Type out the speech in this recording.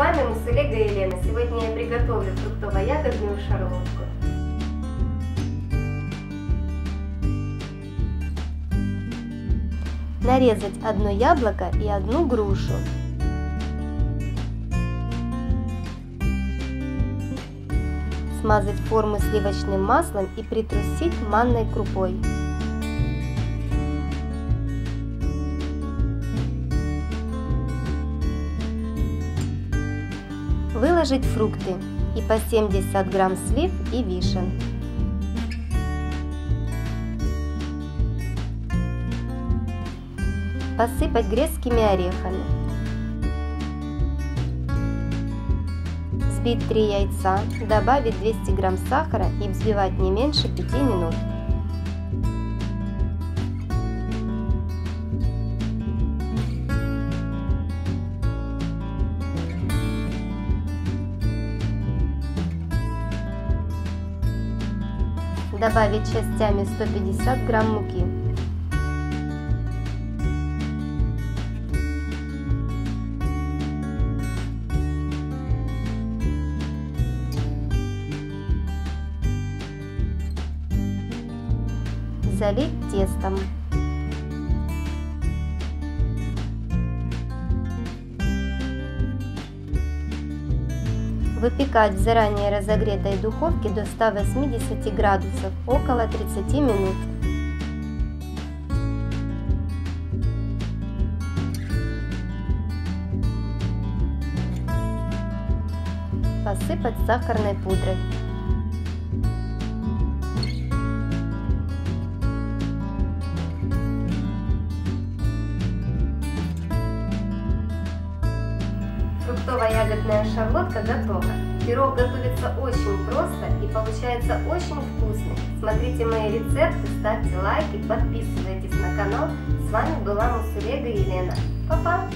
вами Мусулега Елена. Сегодня я приготовлю фруктово-ягодную шарлотку. Нарезать одно яблоко и одну грушу. Смазать формы сливочным маслом и притрусить манной крупой. Выложить фрукты и по 70 грамм слив и вишен. Посыпать грецкими орехами. Взбить 3 яйца, добавить 200 грамм сахара и взбивать не меньше 5 минут. Добавить частями 150 грамм муки. Залить тестом. Выпекать в заранее разогретой духовке до 180 градусов около 30 минут. Посыпать сахарной пудрой. Фруктово-ягодная шарлотка готова. Пирог готовится очень просто и получается очень вкусный. Смотрите мои рецепты, ставьте лайки, подписывайтесь на канал. С вами была Мусулега Елена. Папа!